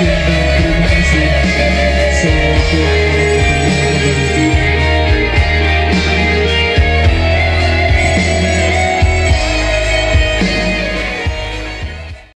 again.